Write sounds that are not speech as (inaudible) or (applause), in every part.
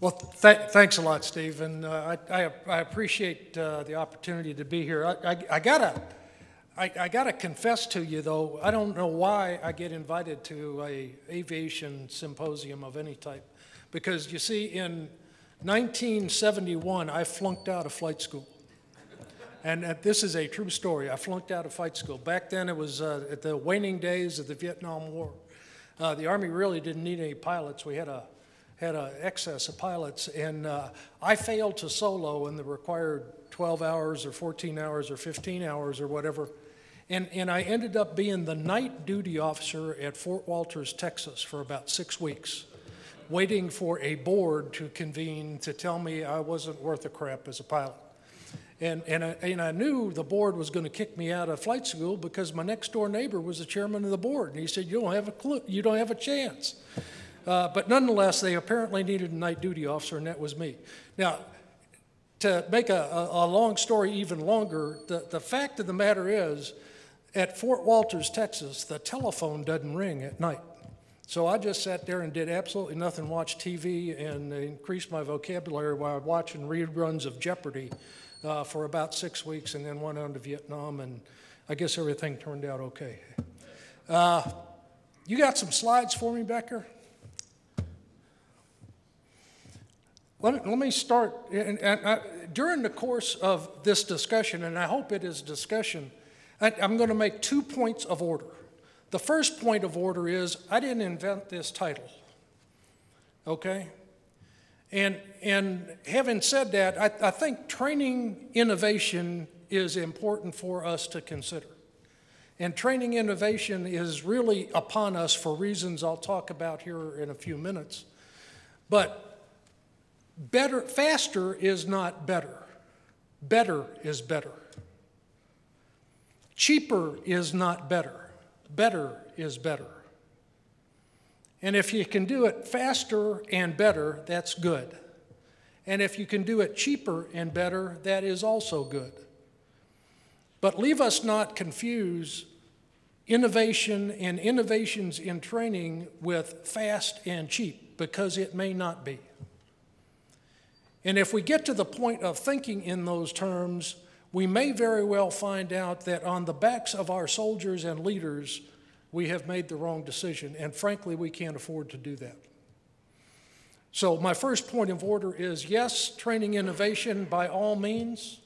Well, th- thanks a lot, Steve, and uh, I, I, I, appreciate uh, the opportunity to be here. I, I, I gotta, I, gotta confess to you though, I don't know why I get invited to a aviation symposium of any type, because you see, in 1971, I flunked out of flight school, and uh, this is a true story. I flunked out of flight school. Back then, it was uh, at the waning days of the Vietnam War. Uh, the Army really didn't need any pilots. We had a had an excess of pilots, and uh, I failed to solo in the required 12 hours or 14 hours or 15 hours or whatever. And, and I ended up being the night duty officer at Fort Walters, Texas for about six weeks, waiting for a board to convene to tell me I wasn't worth a crap as a pilot. And, and, I, and I knew the board was going to kick me out of flight school because my next door neighbor was the chairman of the board. And he said, You don't have a clue, you don't have a chance. Uh, but nonetheless, they apparently needed a night duty officer, and that was me. Now, to make a, a, a long story even longer, the, the fact of the matter is, at Fort Walters, Texas, the telephone doesn't ring at night. So I just sat there and did absolutely nothing, watched TV, and increased my vocabulary while watching reruns of Jeopardy uh, for about six weeks, and then went on to Vietnam, and I guess everything turned out okay. Uh, you got some slides for me, Becker? Let me, let me start. And, and I, during the course of this discussion, and I hope it is discussion, I, I'm going to make two points of order. The first point of order is I didn't invent this title. Okay? And, and having said that, I, I think training innovation is important for us to consider. And training innovation is really upon us for reasons I'll talk about here in a few minutes. But Better, faster is not better. Better is better. Cheaper is not better. Better is better. And if you can do it faster and better, that's good. And if you can do it cheaper and better, that is also good. But leave us not confuse innovation and innovations in training with fast and cheap, because it may not be. And if we get to the point of thinking in those terms, we may very well find out that on the backs of our soldiers and leaders, we have made the wrong decision. And frankly, we can't afford to do that. So, my first point of order is yes, training innovation by all means.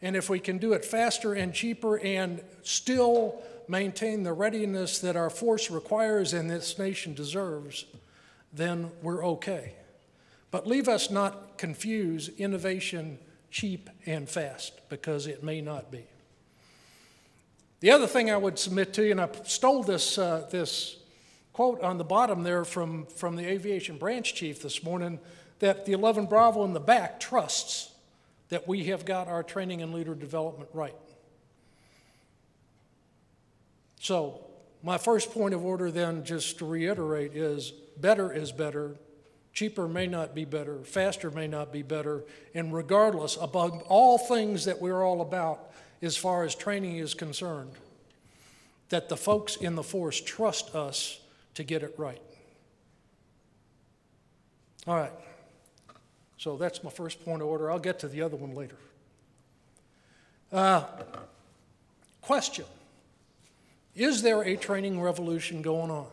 And if we can do it faster and cheaper and still maintain the readiness that our force requires and this nation deserves, then we're okay. But leave us not confuse innovation cheap and fast, because it may not be. The other thing I would submit to you, and I stole this, uh, this quote on the bottom there from, from the aviation branch chief this morning, that the 11 Bravo in the back trusts that we have got our training and leader development right. So, my first point of order, then, just to reiterate, is better is better, Cheaper may not be better, faster may not be better, and regardless, above all things that we're all about as far as training is concerned, that the folks in the force trust us to get it right. All right. So that's my first point of order. I'll get to the other one later. Uh, question Is there a training revolution going on?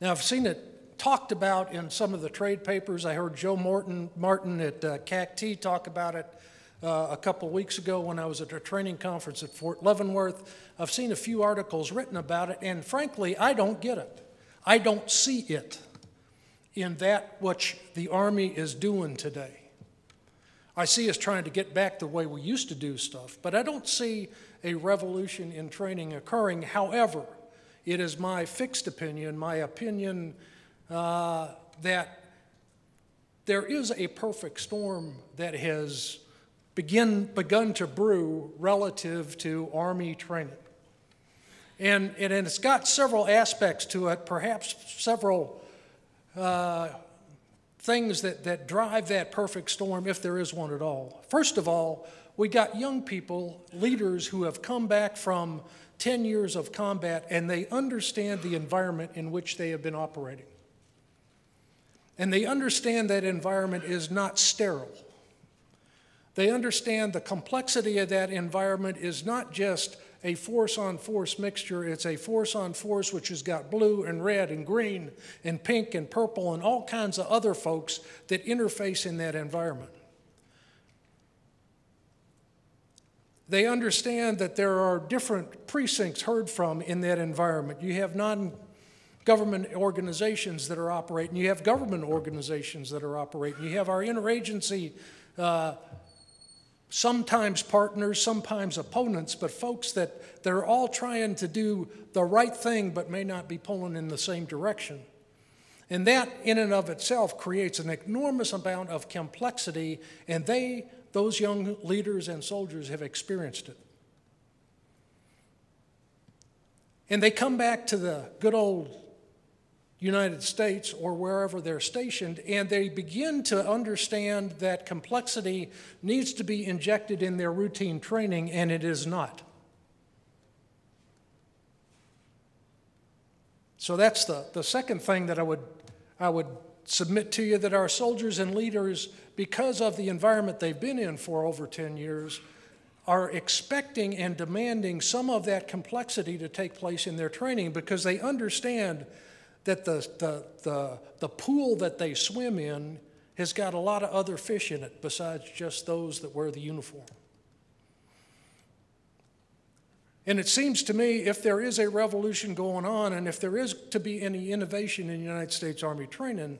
Now, I've seen it talked about in some of the trade papers. I heard Joe Morton, Martin at uh, CACT talk about it uh, a couple weeks ago when I was at a training conference at Fort Leavenworth. I've seen a few articles written about it, and frankly, I don't get it. I don't see it in that which the Army is doing today. I see us trying to get back the way we used to do stuff, but I don't see a revolution in training occurring. However, it is my fixed opinion, my opinion uh, that there is a perfect storm that has begin, begun to brew relative to Army training. And, and it's got several aspects to it, perhaps several uh, things that, that drive that perfect storm, if there is one at all. First of all, we got young people, leaders who have come back from 10 years of combat and they understand the environment in which they have been operating. And they understand that environment is not sterile. They understand the complexity of that environment is not just a force on force mixture, it's a force on force which has got blue and red and green and pink and purple and all kinds of other folks that interface in that environment. They understand that there are different precincts heard from in that environment. You have non government organizations that are operating, you have government organizations that are operating, you have our interagency, uh, sometimes partners, sometimes opponents, but folks that they're all trying to do the right thing but may not be pulling in the same direction. And that, in and of itself, creates an enormous amount of complexity, and they those young leaders and soldiers have experienced it. And they come back to the good old United States or wherever they're stationed, and they begin to understand that complexity needs to be injected in their routine training, and it is not. So that's the, the second thing that I would, I would submit to you that our soldiers and leaders because of the environment they've been in for over 10 years, are expecting and demanding some of that complexity to take place in their training because they understand that the, the, the, the pool that they swim in has got a lot of other fish in it besides just those that wear the uniform. And it seems to me if there is a revolution going on and if there is to be any innovation in United States Army training,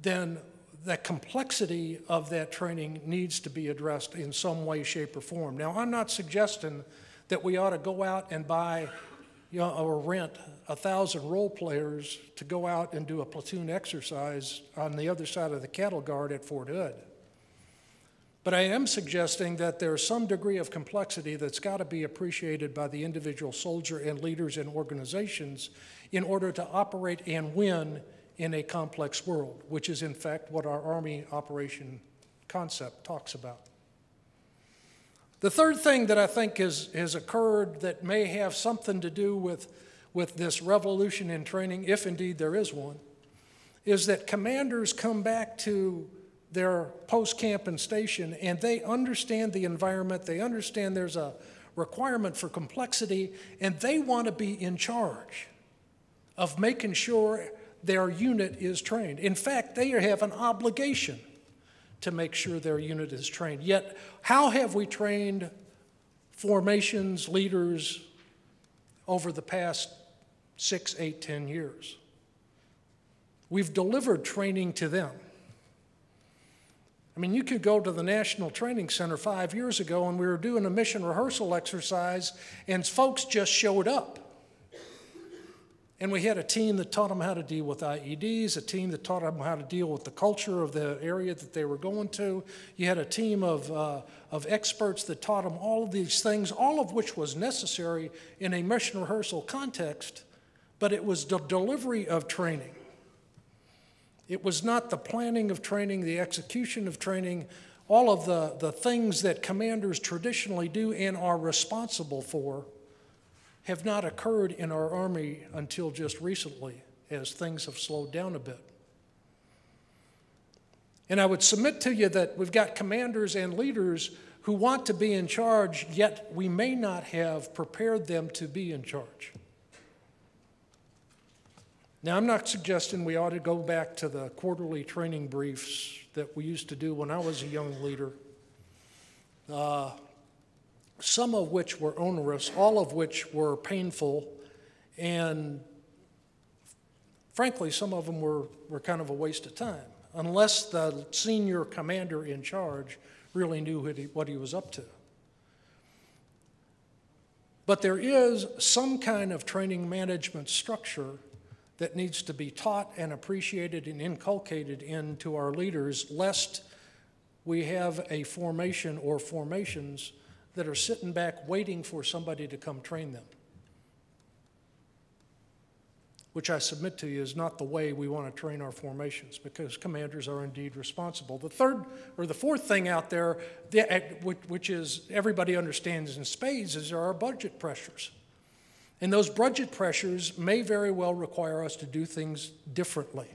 then the complexity of that training needs to be addressed in some way, shape, or form. Now, I'm not suggesting that we ought to go out and buy you know, or rent a thousand role players to go out and do a platoon exercise on the other side of the cattle guard at Fort Hood. But I am suggesting that there's some degree of complexity that's got to be appreciated by the individual soldier and leaders and organizations in order to operate and win in a complex world, which is in fact what our Army operation concept talks about. The third thing that I think has, has occurred that may have something to do with, with this revolution in training, if indeed there is one, is that commanders come back to their post camp and station and they understand the environment, they understand there's a requirement for complexity, and they want to be in charge of making sure their unit is trained. In fact, they have an obligation to make sure their unit is trained. Yet, how have we trained formations, leaders over the past six, eight, ten years? We've delivered training to them. I mean, you could go to the National Training Center five years ago and we were doing a mission rehearsal exercise, and folks just showed up. And we had a team that taught them how to deal with IEDs, a team that taught them how to deal with the culture of the area that they were going to. You had a team of, uh, of experts that taught them all of these things, all of which was necessary in a mission rehearsal context, but it was the delivery of training. It was not the planning of training, the execution of training, all of the, the things that commanders traditionally do and are responsible for have not occurred in our Army until just recently as things have slowed down a bit. And I would submit to you that we've got commanders and leaders who want to be in charge, yet we may not have prepared them to be in charge. Now, I'm not suggesting we ought to go back to the quarterly training briefs that we used to do when I was a young leader. Uh, some of which were onerous, all of which were painful, and frankly, some of them were, were kind of a waste of time, unless the senior commander in charge really knew what he, what he was up to. But there is some kind of training management structure that needs to be taught and appreciated and inculcated into our leaders, lest we have a formation or formations that are sitting back waiting for somebody to come train them. Which I submit to you is not the way we want to train our formations because commanders are indeed responsible. The third or the fourth thing out there, which is everybody understands in spades, is there are budget pressures. And those budget pressures may very well require us to do things differently.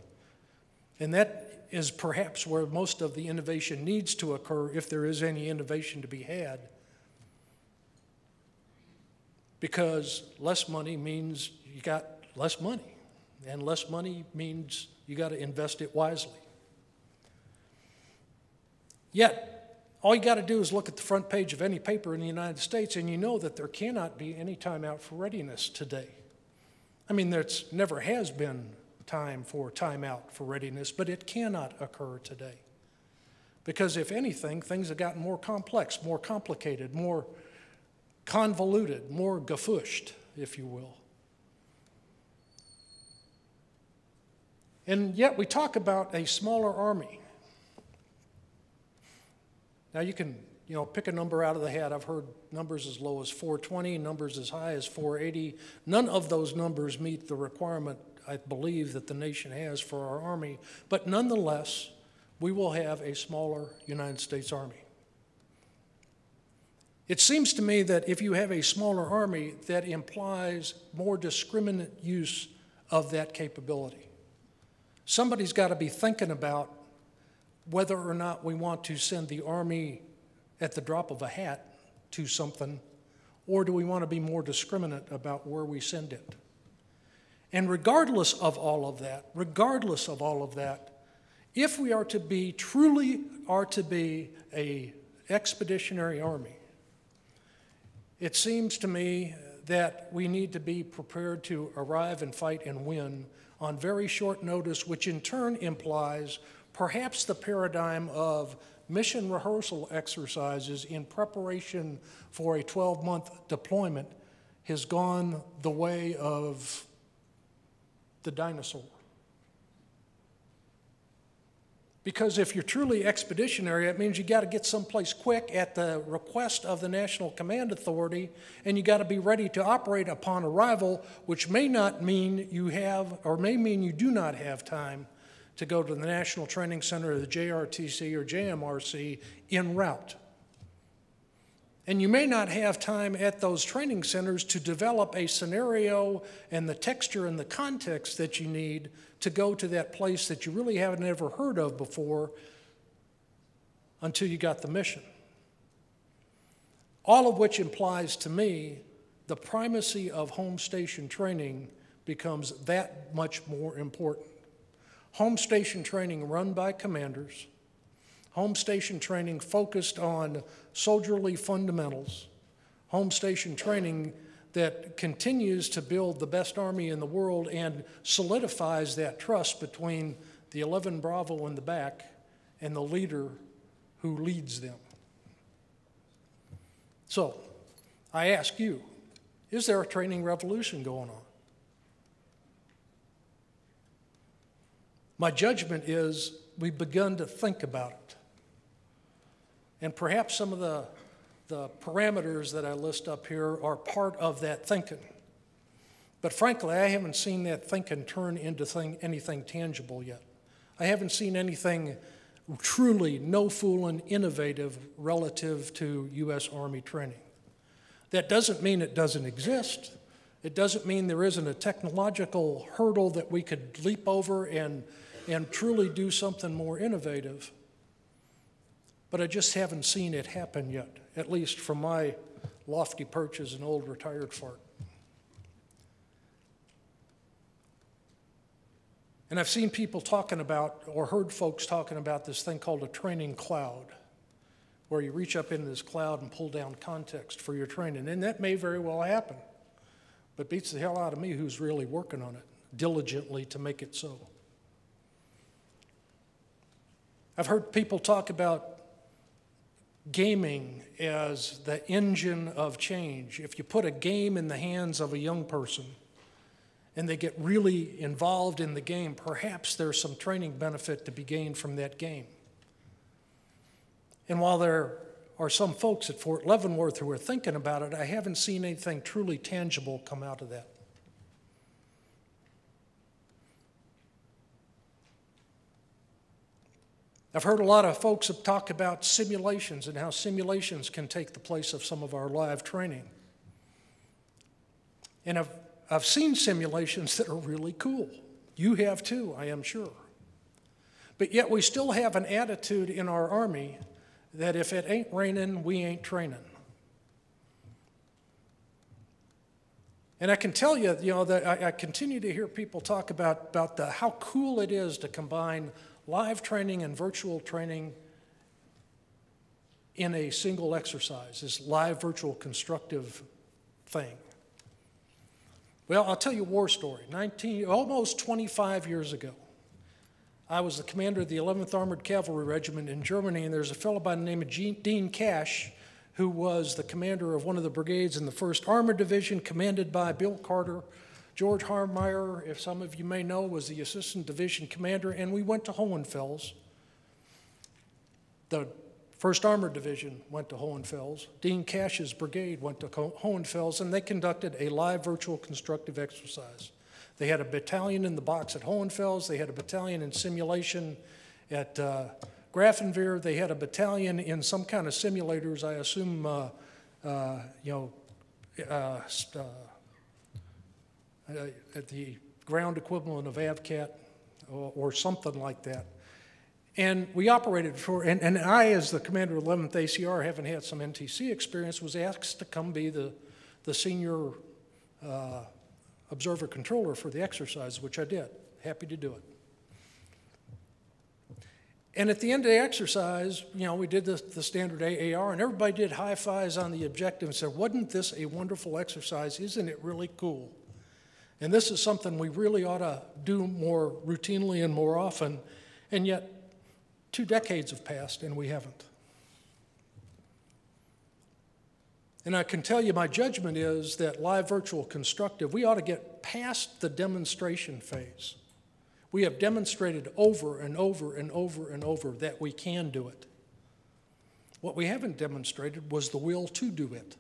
And that is perhaps where most of the innovation needs to occur if there is any innovation to be had. Because less money means you got less money, and less money means you got to invest it wisely. Yet, all you got to do is look at the front page of any paper in the United States, and you know that there cannot be any time out for readiness today. I mean, there's never has been time for time out for readiness, but it cannot occur today. Because if anything, things have gotten more complex, more complicated, more convoluted, more gaffushed, if you will. And yet we talk about a smaller army. Now you can, you know, pick a number out of the hat. I've heard numbers as low as 420, numbers as high as 480. None of those numbers meet the requirement, I believe, that the nation has for our army. But nonetheless, we will have a smaller United States Army. It seems to me that if you have a smaller army, that implies more discriminate use of that capability. Somebody's got to be thinking about whether or not we want to send the army at the drop of a hat to something, or do we want to be more discriminate about where we send it? And regardless of all of that, regardless of all of that, if we are to be truly are to be a expeditionary army, it seems to me that we need to be prepared to arrive and fight and win on very short notice, which in turn implies perhaps the paradigm of mission rehearsal exercises in preparation for a 12 month deployment has gone the way of the dinosaur. Because if you're truly expeditionary, it means you got to get someplace quick at the request of the National Command Authority, and you got to be ready to operate upon arrival, which may not mean you have, or may mean you do not have time to go to the National Training Center or the JRTC or JMRC en route. And you may not have time at those training centers to develop a scenario and the texture and the context that you need to go to that place that you really haven't ever heard of before until you got the mission. All of which implies to me the primacy of home station training becomes that much more important. Home station training run by commanders home station training focused on soldierly fundamentals, home station training that continues to build the best army in the world and solidifies that trust between the 11 Bravo in the back and the leader who leads them. So, I ask you, is there a training revolution going on? My judgment is we've begun to think about it. And perhaps some of the, the parameters that I list up here are part of that thinking. But frankly, I haven't seen that thinking turn into thing, anything tangible yet. I haven't seen anything truly no fooling innovative relative to U.S. Army training. That doesn't mean it doesn't exist. It doesn't mean there isn't a technological hurdle that we could leap over and, and truly do something more innovative but I just haven't seen it happen yet, at least from my lofty perch as an old retired fart. And I've seen people talking about, or heard folks talking about this thing called a training cloud, where you reach up into this cloud and pull down context for your training. And that may very well happen, but beats the hell out of me who's really working on it diligently to make it so. I've heard people talk about gaming as the engine of change. If you put a game in the hands of a young person and they get really involved in the game, perhaps there's some training benefit to be gained from that game. And while there are some folks at Fort Leavenworth who are thinking about it, I haven't seen anything truly tangible come out of that. I've heard a lot of folks talk about simulations and how simulations can take the place of some of our live training. And I've, I've seen simulations that are really cool. You have too, I am sure. But yet we still have an attitude in our Army that if it ain't raining, we ain't training. And I can tell you, you know, that I, I, continue to hear people talk about, about the, how cool it is to combine live training and virtual training in a single exercise, this live virtual constructive thing. Well, I'll tell you a war story. 19, almost 25 years ago, I was the commander of the 11th Armored Cavalry Regiment in Germany, and there's a fellow by the name of Dean Cash who was the commander of one of the brigades in the 1st Armored Division, commanded by Bill Carter. George Harmeyer, if some of you may know, was the assistant division commander, and we went to Hohenfels. The 1st Armored Division went to Hohenfels. Dean Cash's brigade went to Hohenfels, and they conducted a live virtual constructive exercise. They had a battalion in the box at Hohenfels, they had a battalion in simulation at uh, Grafenwehr, they had a battalion in some kind of simulators, I assume, uh, uh, you know, uh, uh, uh, at the ground equivalent of AVCATT or, or, something like that. And we operated for, and, and I, as the commander of 11th ACR, having had some NTC experience, was asked to come be the, the senior observer controller for the exercise, which I did. Happy to do it. And at the end of the exercise, you know, we did the, the standard AAR, and everybody did high fives on the objective and said, Wasn't this a wonderful exercise? Isn't it really cool? And this is something we really ought to do more routinely and more often. And yet, two decades have passed and we haven't. And I can tell you, my judgment is that live virtual constructive, we ought to get past the demonstration phase. We have demonstrated over and over and over and over that we can do it. What we haven't demonstrated was the will to do it.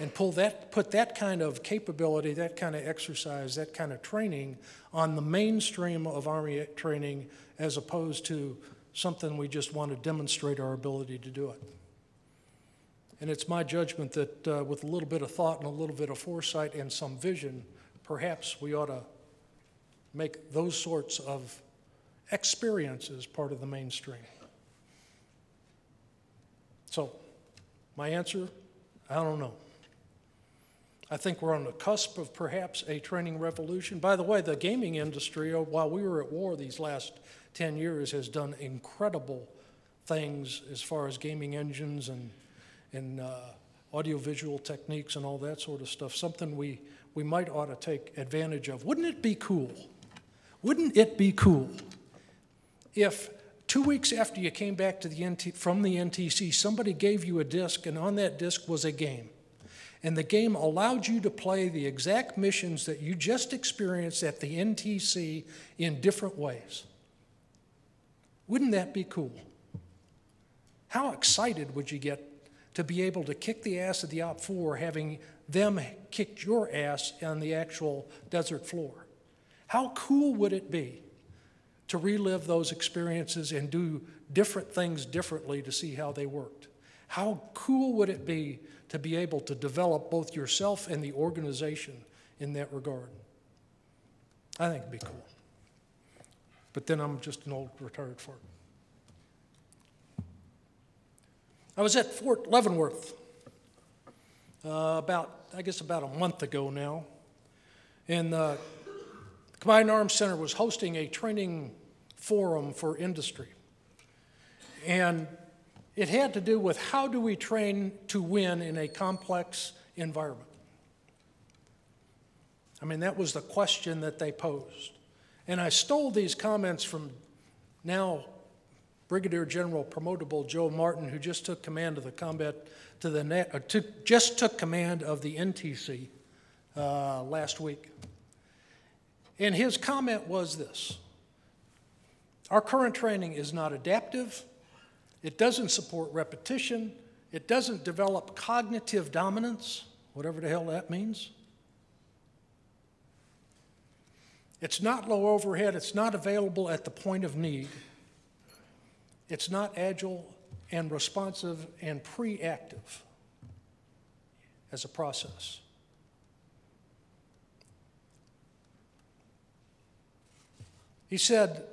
And pull that, put that kind of capability, that kind of exercise, that kind of training on the mainstream of Army training as opposed to something we just want to demonstrate our ability to do it. And it's my judgment that uh, with a little bit of thought and a little bit of foresight and some vision, perhaps we ought to make those sorts of experiences part of the mainstream. So, my answer I don't know. I think we're on the cusp of perhaps a training revolution. By the way, the gaming industry, uh, while we were at war these last 10 years, has done incredible things as far as gaming engines and, and uh, audiovisual techniques and all that sort of stuff, something we, we might ought to take advantage of. Wouldn't it be cool wouldn't it be cool if two weeks after you came back to the NT, from the NTC, somebody gave you a disc, and on that disc was a game? And the game allowed you to play the exact missions that you just experienced at the NTC in different ways. Wouldn't that be cool? How excited would you get to be able to kick the ass of the OPFOR having them kick your ass on the actual desert floor? How cool would it be to relive those experiences and do different things differently to see how they worked? How cool would it be to be able to develop both yourself and the organization in that regard? I think it'd be cool. But then I'm just an old retired fart. I was at Fort Leavenworth uh, about, I guess, about a month ago now. And the Combined Arms Center was hosting a training forum for industry. And it had to do with how do we train to win in a complex environment? I mean, that was the question that they posed. And I stole these comments from now Brigadier General promotable Joe Martin, who just took command of the combat to the net, uh, to, just took command of the NTC uh, last week. And his comment was this Our current training is not adaptive, it doesn't support repetition, it doesn't develop cognitive dominance, whatever the hell that means. It's not low overhead, it's not available at the point of need. It's not agile and responsive and pre-active as a process. He said,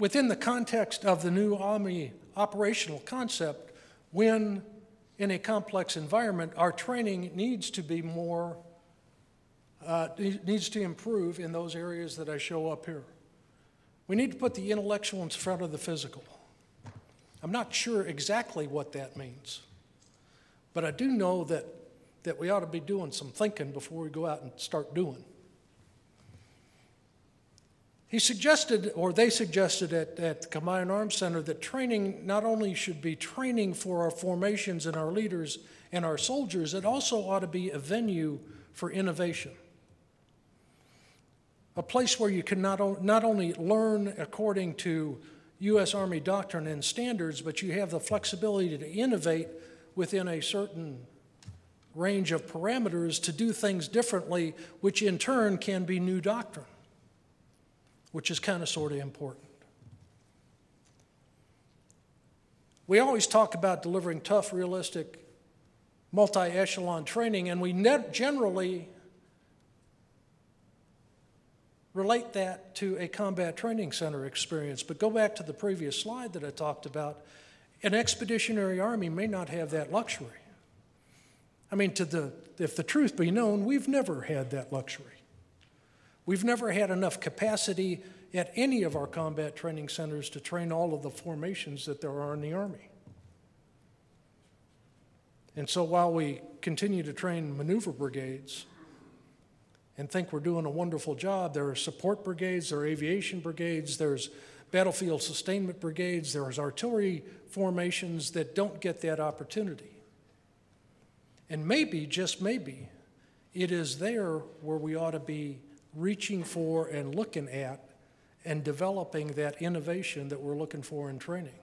within the context of the new Army operational concept, when in a complex environment, our training needs to be more, uh, needs to improve in those areas that I show up here. We need to put the intellectual in front of the physical. I'm not sure exactly what that means, but I do know that, that we ought to be doing some thinking before we go out and start doing. He suggested, or they suggested at, at the Combined Arms Center, that training not only should be training for our formations and our leaders and our soldiers, it also ought to be a venue for innovation. A place where you can not, not only learn according to U.S. Army doctrine and standards, but you have the flexibility to innovate within a certain range of parameters to do things differently, which in turn can be new doctrine which is kind of sort of important. We always talk about delivering tough, realistic, multi echelon training, and we generally relate that to a combat training center experience. But go back to the previous slide that I talked about. An expeditionary army may not have that luxury. I mean, to the, if the truth be known, we've never had that luxury. We've never had enough capacity at any of our combat training centers to train all of the formations that there are in the Army. And so while we continue to train maneuver brigades and think we're doing a wonderful job, there are support brigades, there are aviation brigades, there's battlefield sustainment brigades, there's artillery formations that don't get that opportunity. And maybe, just maybe, it is there where we ought to be reaching for and looking at and developing that innovation that we're looking for in training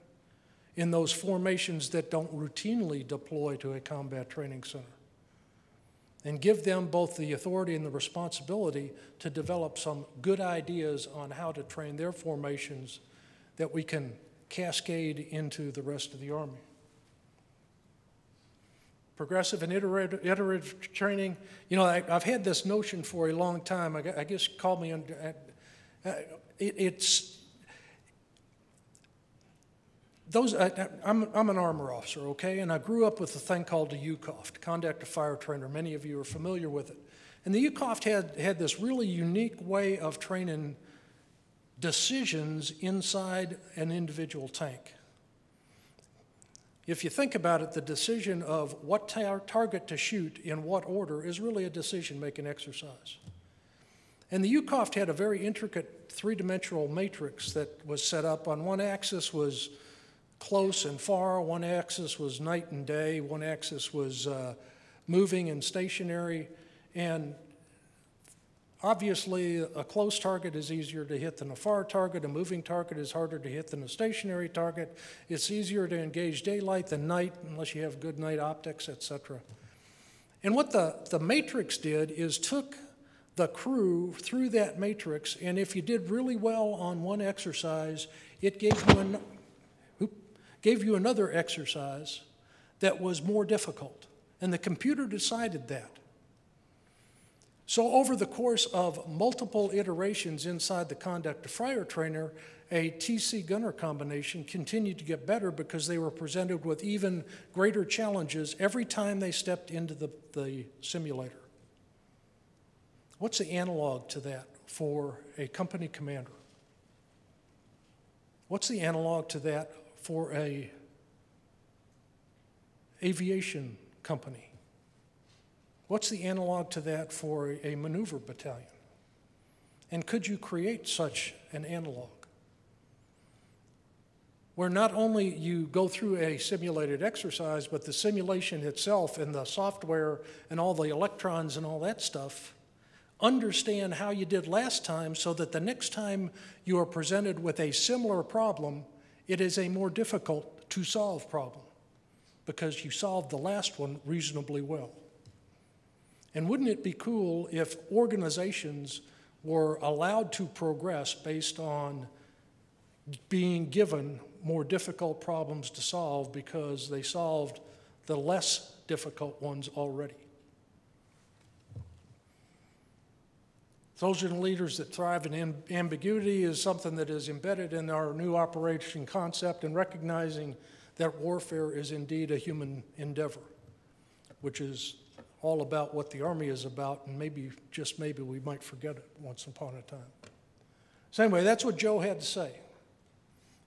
in those formations that don't routinely deploy to a combat training center. And give them both the authority and the responsibility to develop some good ideas on how to train their formations that we can cascade into the rest of the Army progressive and iterative, iterative training. You know, I, have had this notion for a long time. I, I guess call me under. Uh, uh, it, it's those. I, I'm, I'm an armor officer, okay, and I grew up with a thing called the UCOFT, Conduct of Fire Trainer. Many of you are familiar with it. And the UCOFT had, had this really unique way of training decisions inside an individual tank. If you think about it, the decision of what tar- target to shoot in what order is really a decision making exercise. And the UCOFT had a very intricate three dimensional matrix that was set up. On one axis was close and far, one axis was night and day, one axis was uh, moving and stationary. And Obviously, a close target is easier to hit than a far target. A moving target is harder to hit than a stationary target. It's easier to engage daylight than night unless you have good night optics, etc. And what the, the matrix did is took the crew through that matrix, and if you did really well on one exercise, it gave you, an, gave you another exercise that was more difficult. And the computer decided that. So, over the course of multiple iterations inside the conduct of fire trainer, a TC gunner combination continued to get better because they were presented with even greater challenges every time they stepped into the, the simulator. What's the analog to that for a company commander? What's the analog to that for a aviation company? What's the analog to that for a maneuver battalion? And could you create such an analog? Where not only you go through a simulated exercise, but the simulation itself and the software and all the electrons and all that stuff understand how you did last time so that the next time you are presented with a similar problem, it is a more difficult to solve problem because you solved the last one reasonably well. And wouldn't it be cool if organizations were allowed to progress based on being given more difficult problems to solve because they solved the less difficult ones already? Soldiers and leaders that thrive in ambiguity is something that is embedded in our new operation concept and recognizing that warfare is indeed a human endeavor, which is all about what the Army is about, and maybe, just maybe, we might forget it once upon a time. So, anyway, that's what Joe had to say.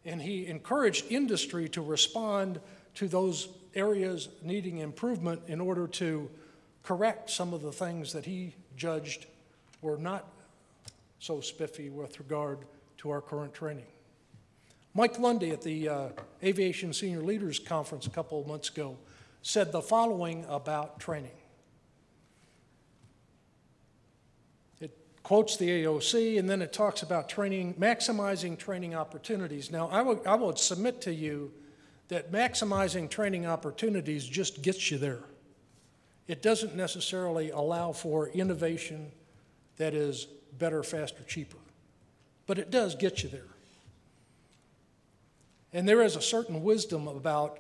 And he encouraged industry to respond to those areas needing improvement in order to correct some of the things that he judged were not so spiffy with regard to our current training. Mike Lundy at the uh, Aviation Senior Leaders Conference a couple of months ago said the following about training. It quotes the AOC and then it talks about training, maximizing training opportunities. Now, I would, I would submit to you that maximizing training opportunities just gets you there. It doesn't necessarily allow for innovation that is better, faster, cheaper, but it does get you there. And there is a certain wisdom about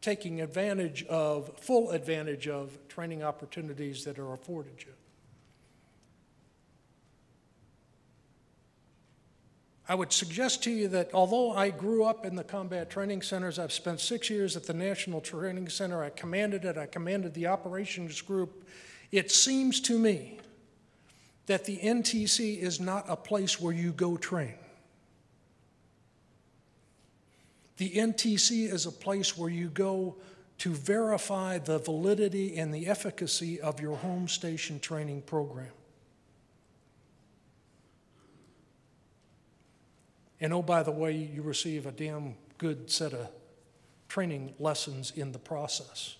taking advantage of, full advantage of training opportunities that are afforded you. I would suggest to you that although I grew up in the combat training centers, I've spent six years at the National Training Center, I commanded it, I commanded the operations group, it seems to me that the NTC is not a place where you go train. The NTC is a place where you go to verify the validity and the efficacy of your home station training program. And oh, by the way, you receive a damn good set of training lessons in the process.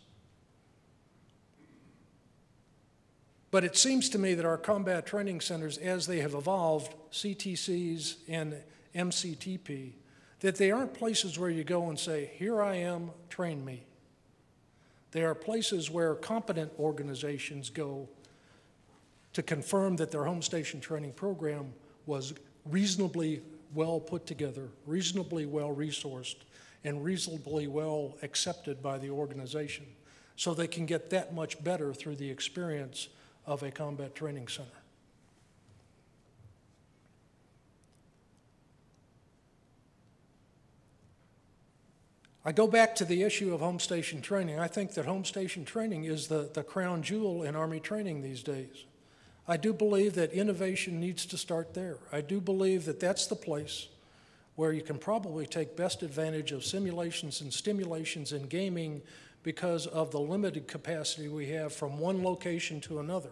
But it seems to me that our combat training centers, as they have evolved, CTCs and MCTP, that they aren't places where you go and say, Here I am, train me. They are places where competent organizations go to confirm that their home station training program was reasonably well put together, reasonably well resourced, and reasonably well accepted by the organization so they can get that much better through the experience of a combat training center. I go back to the issue of home station training. I think that home station training is the, the crown jewel in Army training these days. I do believe that innovation needs to start there. I do believe that that's the place where you can probably take best advantage of simulations and stimulations in gaming because of the limited capacity we have from one location to another.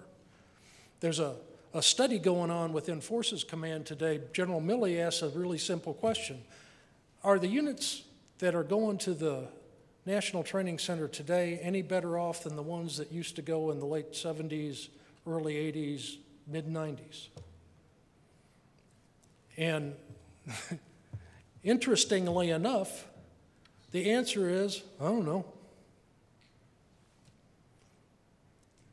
There's a, a study going on within Forces Command today. General Milley asked a really simple question Are the units that are going to the National Training Center today any better off than the ones that used to go in the late 70s? Early 80s, mid 90s. And (laughs) interestingly enough, the answer is I don't know.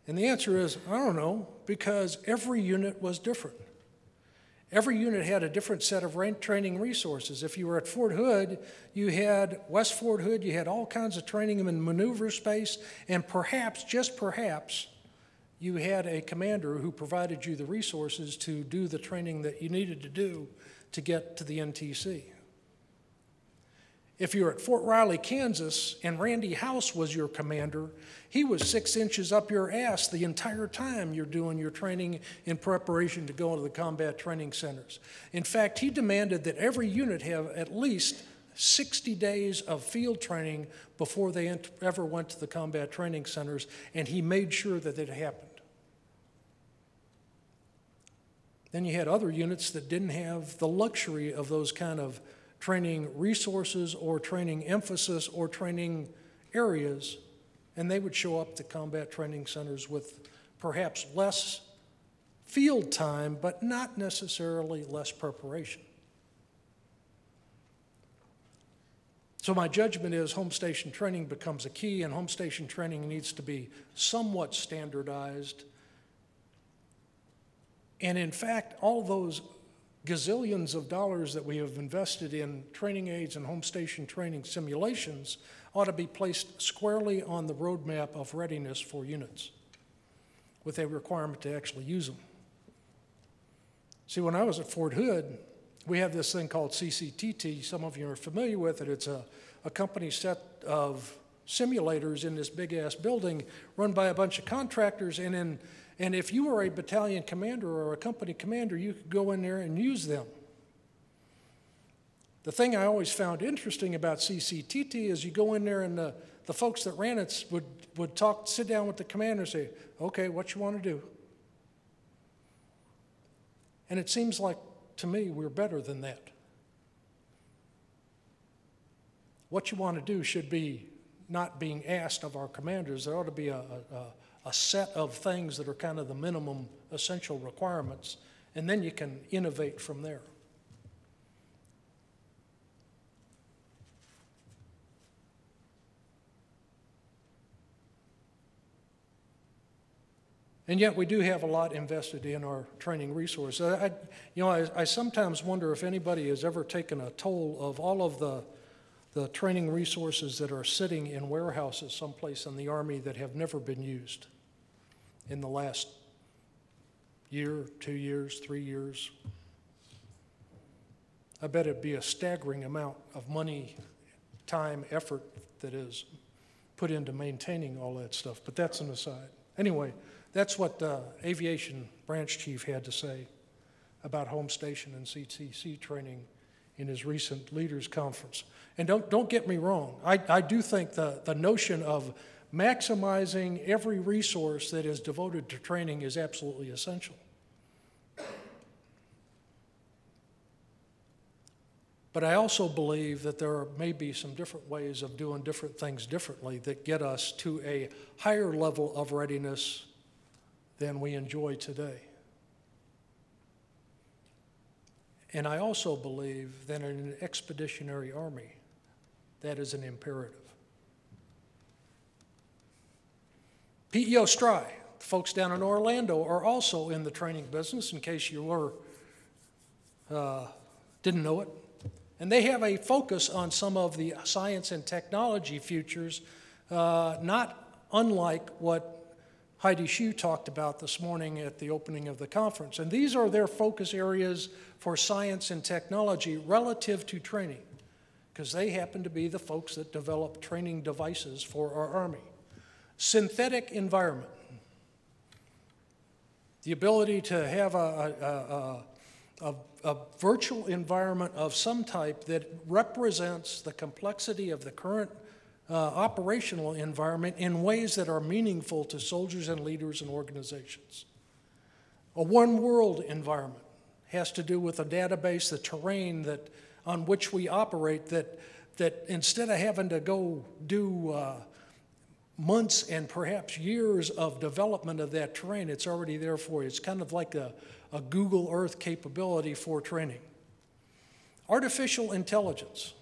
And the answer is I don't know because every unit was different. Every unit had a different set of training resources. If you were at Fort Hood, you had West Fort Hood, you had all kinds of training in maneuver space, and perhaps, just perhaps, you had a commander who provided you the resources to do the training that you needed to do to get to the NTC. If you're at Fort Riley, Kansas, and Randy House was your commander, he was six inches up your ass the entire time you're doing your training in preparation to go into the combat training centers. In fact, he demanded that every unit have at least 60 days of field training before they ever went to the combat training centers, and he made sure that it happened. Then you had other units that didn't have the luxury of those kind of training resources or training emphasis or training areas, and they would show up to combat training centers with perhaps less field time, but not necessarily less preparation. So, my judgment is home station training becomes a key, and home station training needs to be somewhat standardized and in fact, all those gazillions of dollars that we have invested in training aids and home station training simulations ought to be placed squarely on the roadmap of readiness for units with a requirement to actually use them. See, when I was at Fort Hood, we have this thing called CCTT. Some of you are familiar with it. It's a, a company set of simulators in this big ass building run by a bunch of contractors. And, in, and if you were a battalion commander or a company commander, you could go in there and use them. The thing I always found interesting about CCTT is you go in there and the, the folks that ran it would, would talk, sit down with the commander and say, okay, what you want to do? And it seems like to me we're better than that. What you want to do should be not being asked of our commanders. There ought to be a, a, a set of things that are kind of the minimum essential requirements, and then you can innovate from there. And yet we do have a lot invested in our training resources. I, you know, I, I, sometimes wonder if anybody has ever taken a toll of all of the, the training resources that are sitting in warehouses someplace in the Army that have never been used in the last year, two years, three years. I bet it'd be a staggering amount of money, time, effort that is put into maintaining all that stuff. But that's an aside. Anyway, that's what the aviation branch chief had to say about home station and CTC training in his recent leaders conference. And don't, don't get me wrong, I, I do think the, the notion of maximizing every resource that is devoted to training is absolutely essential. But I also believe that there may be some different ways of doing different things differently that get us to a higher level of readiness than we enjoy today. And I also believe that in an expeditionary army, that is an imperative. PEO STRI, folks down in Orlando, are also in the training business, in case you were uh, didn't know it. And they have a focus on some of the science and technology futures, uh, not unlike what Heidi Shyu talked about this morning at the opening of the conference. And these are their focus areas for science and technology relative to training, because they happen to be the folks that develop training devices for our Army. Synthetic environment, the ability to have a, a, a, a, virtual environment of some type that represents the complexity of the current uh, operational environment in ways that are meaningful to soldiers and leaders and organizations. A one world environment has to do with a database, the terrain that, on which we operate, that, that instead of having to go do uh, months and perhaps years of development of that terrain, it's already there for you. It's kind of like a, a Google Earth capability for training. Artificial intelligence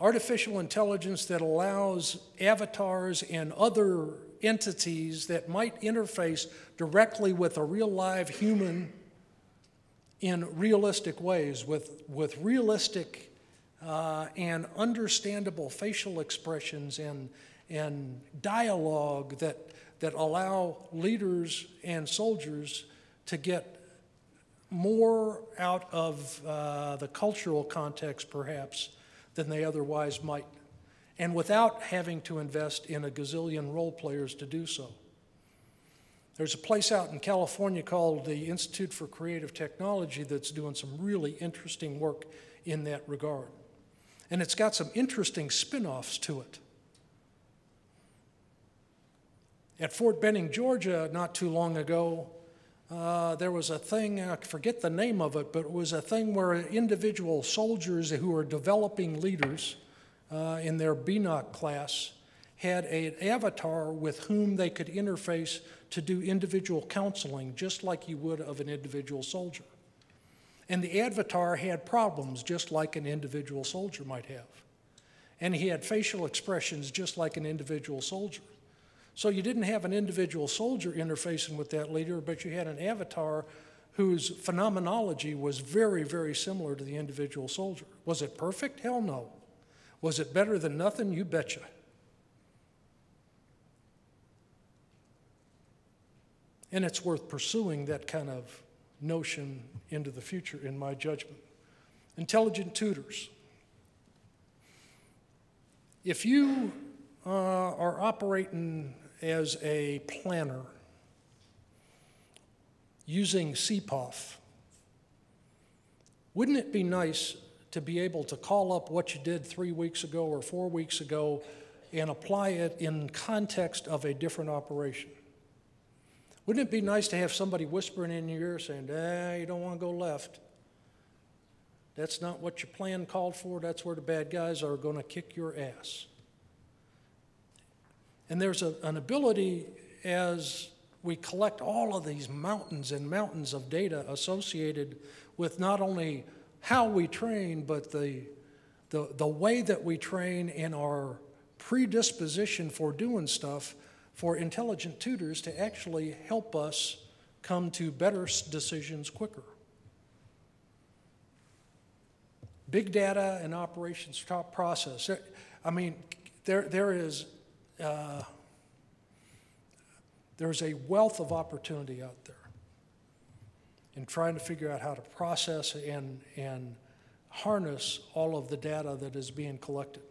artificial intelligence that allows avatars and other entities that might interface directly with a real live human in realistic ways, with, with realistic uh, and understandable facial expressions and, and dialogue that, that allow leaders and soldiers to get more out of uh, the cultural context, perhaps, than they otherwise might, and without having to invest in a gazillion role players to do so. There's a place out in California called the Institute for Creative Technology that's doing some really interesting work in that regard. And it's got some interesting spin offs to it. At Fort Benning, Georgia, not too long ago, uh, there was a thing, I forget the name of it, but it was a thing where individual soldiers who are developing leaders uh, in their BNOC class had an avatar with whom they could interface to do individual counseling, just like you would of an individual soldier. And the avatar had problems, just like an individual soldier might have. And he had facial expressions, just like an individual soldier. So you didn't have an individual soldier interfacing with that leader, but you had an avatar whose phenomenology was very, very similar to the individual soldier. Was it perfect? Hell no. Was it better than nothing? You betcha. And it's worth pursuing that kind of notion into the future, in my judgment. Intelligent tutors. If you uh, are operating as a planner using CPOF, wouldn't it be nice to be able to call up what you did three weeks ago or four weeks ago and apply it in context of a different operation? Wouldn't it be nice to have somebody whispering in your ear saying, ah, you don't want to go left? That's not what your plan called for. That's where the bad guys are going to kick your ass. And there's a, an ability as we collect all of these mountains and mountains of data associated with not only how we train, but the, the, the way that we train and our predisposition for doing stuff for intelligent tutors to actually help us come to better decisions quicker. Big data and operations top process. I mean, there, there is uh, there's a wealth of opportunity out there in trying to figure out how to process and, and harness all of the data that is being collected.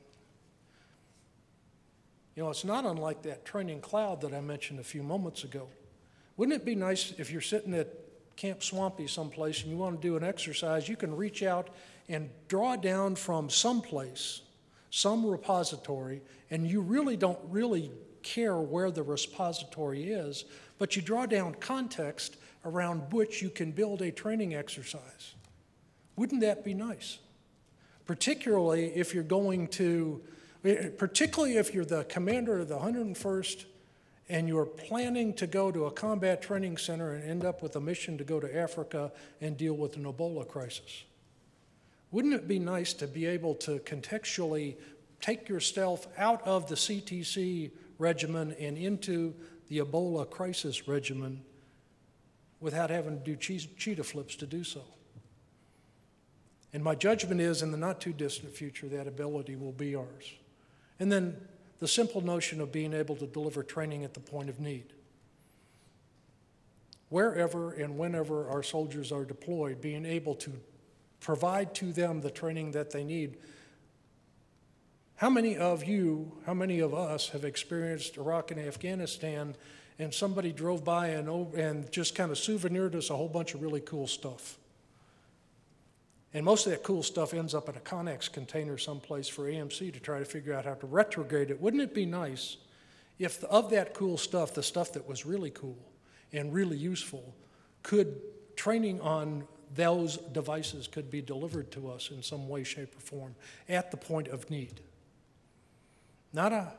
You know, it's not unlike that training cloud that I mentioned a few moments ago. Wouldn't it be nice if you're sitting at Camp Swampy someplace and you want to do an exercise, you can reach out and draw down from someplace, some repository, and you really don't really care where the repository is, but you draw down context around which you can build a training exercise. Wouldn't that be nice? Particularly if you're going to particularly if you're the commander of the 101st and you're planning to go to a combat training center and end up with a mission to go to Africa and deal with an Ebola crisis. Wouldn't it be nice to be able to contextually take yourself out of the CTC regimen and into the Ebola crisis regimen without having to do cheetah flips to do so? And my judgment is in the not too distant future, that ability will be ours. And then the simple notion of being able to deliver training at the point of need. Wherever and whenever our soldiers are deployed, being able to provide to them the training that they need. How many of you, how many of us have experienced Iraq and Afghanistan and somebody drove by and, and just kind of souvenired us a whole bunch of really cool stuff? And most of that cool stuff ends up in a Connex container someplace for AMC to try to figure out how to retrograde it. Wouldn't it be nice if, of that cool stuff, the stuff that was really cool and really useful, could training on those devices could be delivered to us in some way, shape, or form at the point of need? Not a,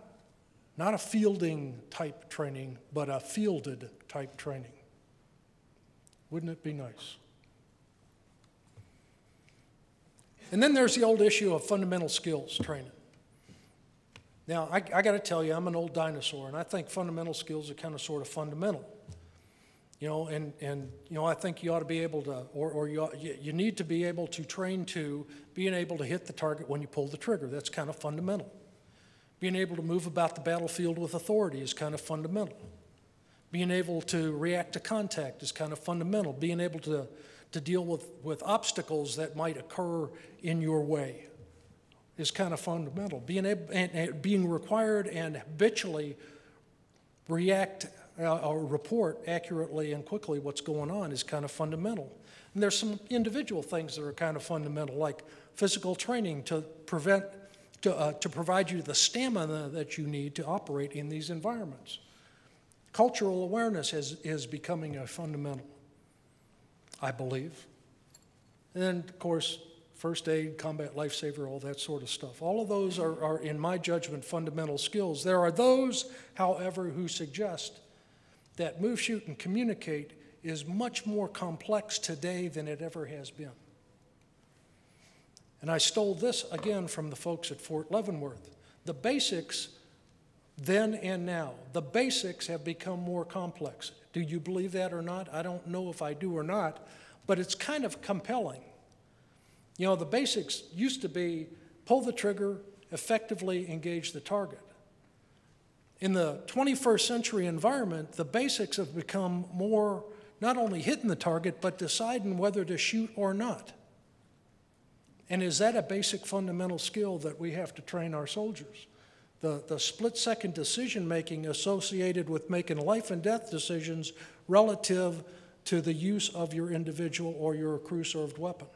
not a fielding type training, but a fielded type training. Wouldn't it be nice? And then there's the old issue of fundamental skills training. Now, I, I got to tell you, I'm an old dinosaur, and I think fundamental skills are kind of sort of fundamental. You know, and, and you know, I think you ought to be able to, or, or you, ought, you need to be able to train to being able to hit the target when you pull the trigger. That's kind of fundamental. Being able to move about the battlefield with authority is kind of fundamental. Being able to react to contact is kind of fundamental. Being able to to deal with, with obstacles that might occur in your way is kind of fundamental. Being, able, and, and being required and habitually react uh, or report accurately and quickly what's going on is kind of fundamental. And there's some individual things that are kind of fundamental, like physical training to prevent, to, uh, to provide you the stamina that you need to operate in these environments. Cultural awareness is, is becoming a fundamental. I believe. And then, of course, first aid, combat lifesaver, all that sort of stuff. All of those are, are, in my judgment, fundamental skills. There are those, however, who suggest that move, shoot, and communicate is much more complex today than it ever has been. And I stole this again from the folks at Fort Leavenworth. The basics then and now, the basics have become more complex. Do you believe that or not? I don't know if I do or not, but it's kind of compelling. You know, the basics used to be pull the trigger, effectively engage the target. In the 21st century environment, the basics have become more not only hitting the target, but deciding whether to shoot or not. And is that a basic fundamental skill that we have to train our soldiers? The, the split second decision making associated with making life and death decisions relative to the use of your individual or your crew served weapon.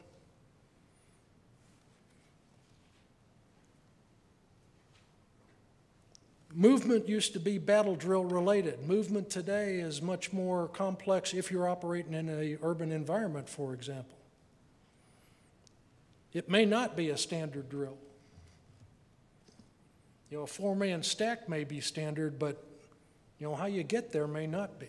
Movement used to be battle drill related. Movement today is much more complex if you're operating in an urban environment, for example. It may not be a standard drill. You know, a four man stack may be standard, but you know, how you get there may not be.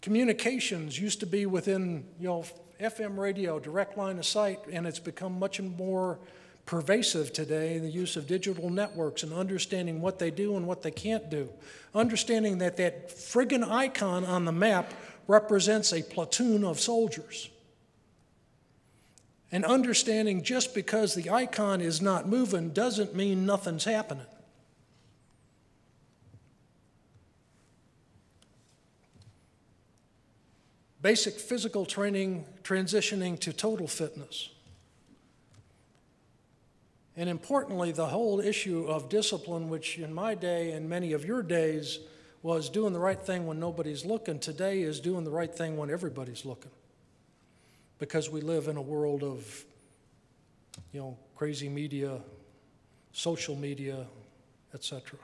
Communications used to be within, you know, FM radio, direct line of sight, and it's become much more pervasive today, the use of digital networks and understanding what they do and what they can't do. Understanding that that friggin' icon on the map represents a platoon of soldiers. And understanding just because the icon is not moving doesn't mean nothing's happening. Basic physical training transitioning to total fitness. And importantly, the whole issue of discipline, which in my day and many of your days was doing the right thing when nobody's looking, today is doing the right thing when everybody's looking because we live in a world of, you know, crazy media, social media, etc.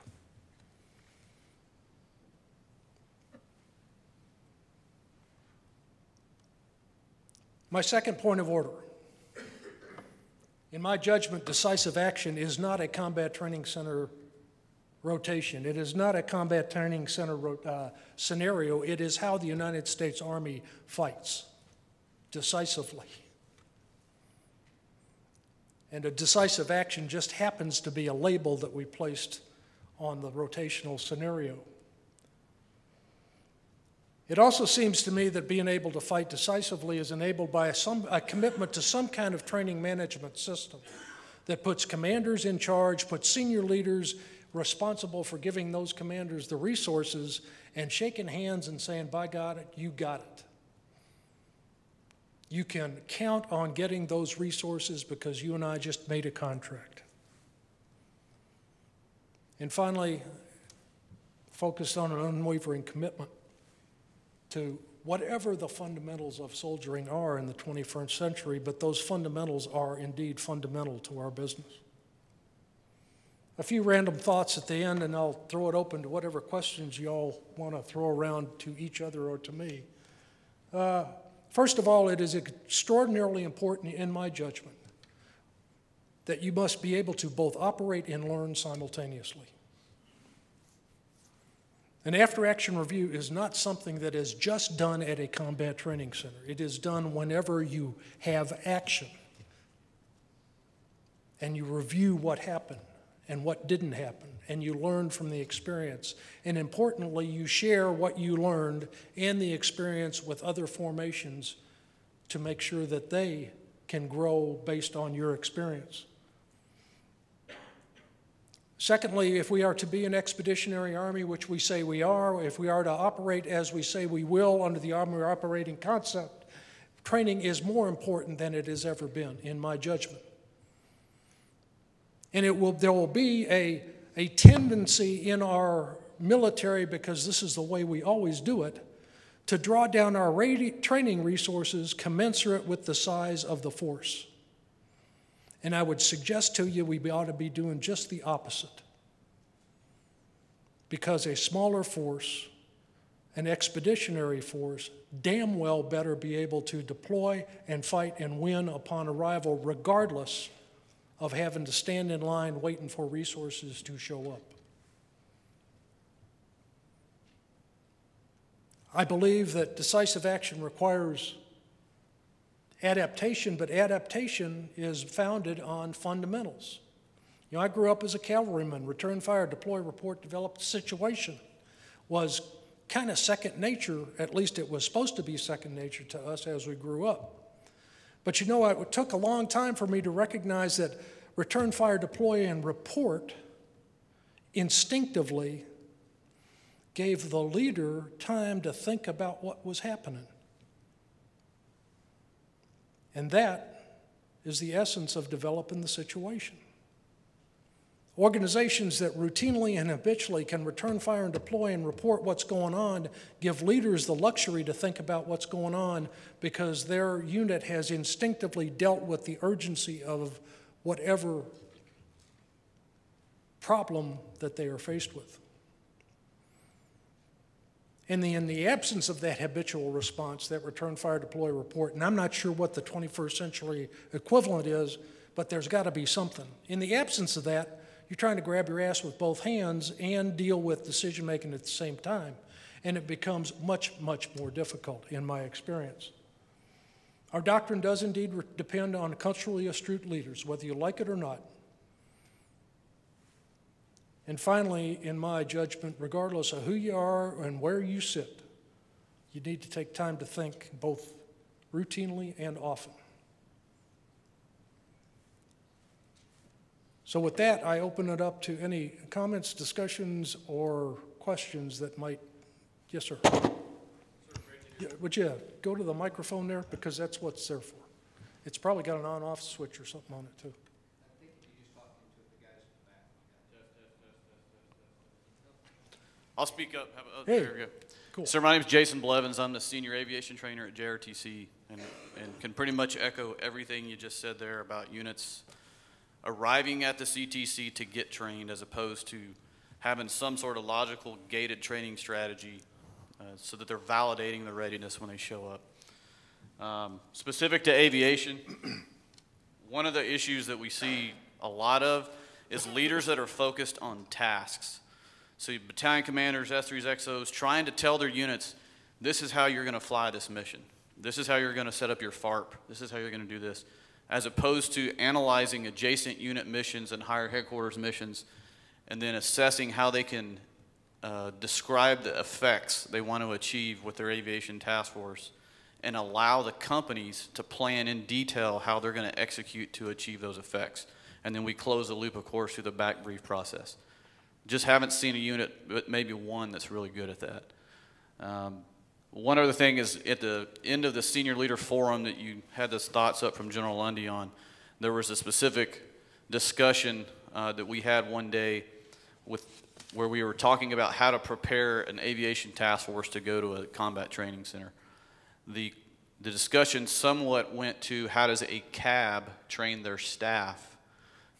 My second point of order. In my judgment, decisive action is not a combat training center rotation. It is not a combat training center uh, scenario. It is how the United States Army fights decisively. And a decisive action just happens to be a label that we placed on the rotational scenario. It also seems to me that being able to fight decisively is enabled by some, a commitment to some kind of training management system that puts commanders in charge, puts senior leaders responsible for giving those commanders the resources and shaking hands and saying, by God, you got it. You can count on getting those resources because you and I just made a contract. And finally, focused on an unwavering commitment to whatever the fundamentals of soldiering are in the 21st century, but those fundamentals are indeed fundamental to our business. A few random thoughts at the end, and I'll throw it open to whatever questions you all want to throw around to each other or to me. Uh, First of all, it is extraordinarily important in my judgment that you must be able to both operate and learn simultaneously. An after action review is not something that is just done at a combat training center. It is done whenever you have action and you review what happened and what didn't happen and you learn from the experience. And importantly, you share what you learned and the experience with other formations to make sure that they can grow based on your experience. Secondly, if we are to be an expeditionary army, which we say we are, if we are to operate as we say we will under the army operating concept, training is more important than it has ever been, in my judgment. And it will, there will be a a tendency in our military, because this is the way we always do it, to draw down our training resources commensurate with the size of the force. And I would suggest to you we ought to be doing just the opposite. Because a smaller force, an expeditionary force, damn well better be able to deploy and fight and win upon arrival, regardless of having to stand in line waiting for resources to show up. I believe that decisive action requires adaptation, but adaptation is founded on fundamentals. You know, I grew up as a cavalryman, return fire, deploy, report, develop the situation was kind of second nature, at least it was supposed to be second nature to us as we grew up. But you know, it took a long time for me to recognize that return fire, deploy, and report instinctively gave the leader time to think about what was happening. And that is the essence of developing the situation. Organizations that routinely and habitually can return fire and deploy and report what's going on give leaders the luxury to think about what's going on because their unit has instinctively dealt with the urgency of whatever problem that they are faced with. In the, in the absence of that habitual response, that return fire deploy report, and I'm not sure what the 21st century equivalent is, but there's got to be something. In the absence of that, you're trying to grab your ass with both hands and deal with decision making at the same time. And it becomes much, much more difficult, in my experience. Our doctrine does indeed depend on culturally astute leaders, whether you like it or not. And finally, in my judgment, regardless of who you are and where you sit, you need to take time to think both routinely and often. So, with that, I open it up to any comments, discussions, or questions that might. Yes, sir. Yeah, would you go to the microphone there? Because that's what it's there for. It's probably got an on off switch or something on it, too. I'll speak up. Oh, Hey, there we go. cool. Sir, my name is Jason Blevins. I'm the senior aviation trainer at JRTC and, and can pretty much echo everything you just said there about units arriving at the CTC to get trained as opposed to having some sort of logical gated training strategy uh, so that they're validating the readiness when they show up. Um, specific to aviation, (clears throat) one of the issues that we see a lot of is leaders that are focused on tasks. So battalion commanders, S3s, XOs, trying to tell their units, this is how you're going to fly this mission. This is how you're going to set up your FARP. This is how you're going to do this. As opposed to analyzing adjacent unit missions and higher headquarters missions and then assessing how they can uh, describe the effects they want to achieve with their aviation task force and allow the companies to plan in detail how they're going to execute to achieve those effects. And then we close the loop, of course, through the back brief process. Just haven't seen a unit, but maybe one that's really good at that. Um, one other thing is at the end of the senior leader forum that you had those thoughts up from General Lundy on, there was a specific discussion uh, that we had one day with where we were talking about how to prepare an aviation task force to go to a combat training center. The, the discussion somewhat went to how does a CAB train their staff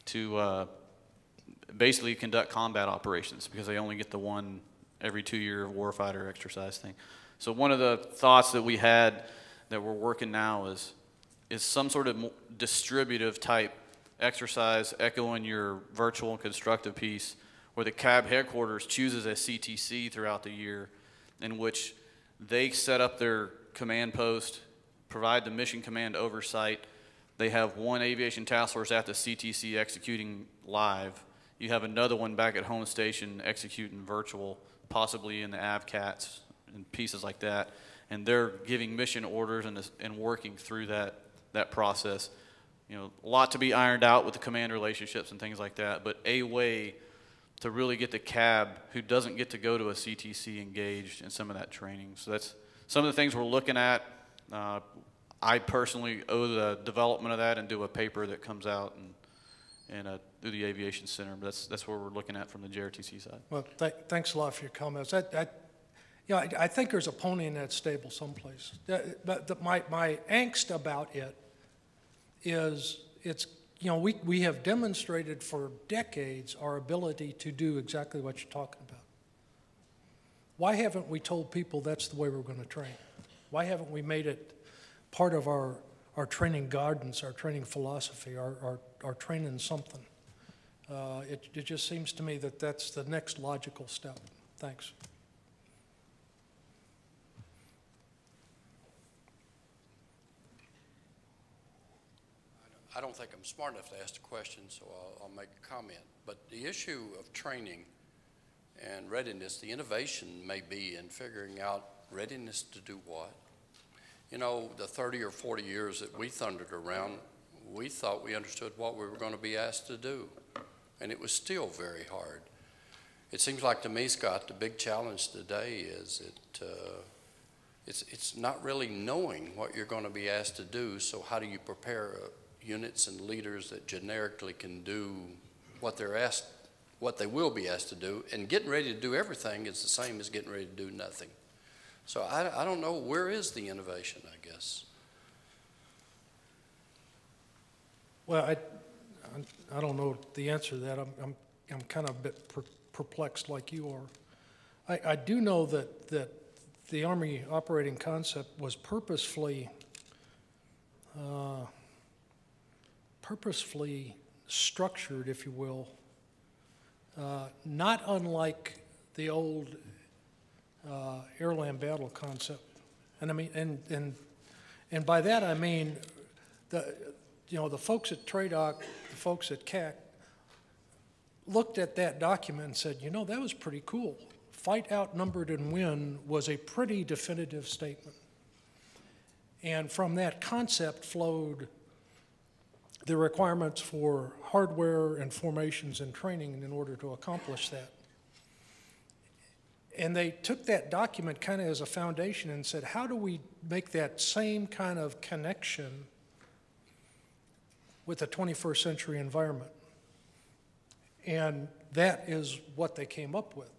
to uh, basically conduct combat operations because they only get the one every two year warfighter exercise thing. So one of the thoughts that we had that we're working now is is some sort of distributive type exercise echoing your virtual and constructive piece where the CAB headquarters chooses a CTC throughout the year in which they set up their command post, provide the mission command oversight. They have one aviation task force at the CTC executing live. You have another one back at home station executing virtual, possibly in the AVCATTs and pieces like that. And they're giving mission orders and, and working through that, that process. You know, a lot to be ironed out with the command relationships and things like that, but a way to really get the CAB who doesn't get to go to a CTC engaged in some of that training. So that's some of the things we're looking at. Uh, I personally owe the development of that and do a paper that comes out and, and uh, through the aviation center. But that's that's where we're looking at from the JRTC side. Well, th thanks a lot for your comments. I, I, know, I, I, think there's a pony in that stable someplace. But the, my, my angst about it is it's you know, we, we have demonstrated for decades our ability to do exactly what you're talking about. Why haven't we told people that's the way we're going to train? Why haven't we made it part of our, our training guidance, our training philosophy, our, our, our training something? Uh, it, it just seems to me that that's the next logical step. Thanks. I don't think I'm smart enough to ask the question, so I'll, I'll make a comment. But the issue of training and readiness, the innovation may be in figuring out readiness to do what. You know, the 30 or 40 years that we thundered around, we thought we understood what we were going to be asked to do, and it was still very hard. It seems like to me, Scott, the big challenge today is it, uh, it's, it's not really knowing what you're going to be asked to do, so how do you prepare uh, units and leaders that generically can do what they're asked, what they will be asked to do, and getting ready to do everything is the same as getting ready to do nothing. So I, I don't know, where is the innovation, I guess? Well, I, I- I don't know the answer to that. I'm, I'm, I'm kind of a bit per- perplexed like you are. I, I do know that, that the Army operating concept was purposefully, uh, purposefully structured, if you will, uh, not unlike the old uh, airland battle concept. And I mean, and, and, and by that I mean, the, you know, the folks at TRADOC, the folks at CAC, looked at that document and said, you know, that was pretty cool. Fight outnumbered and win was a pretty definitive statement. And from that concept flowed the requirements for hardware and formations and training in order to accomplish that. And they took that document kind of as a foundation and said, how do we make that same kind of connection with the 21st century environment? And that is what they came up with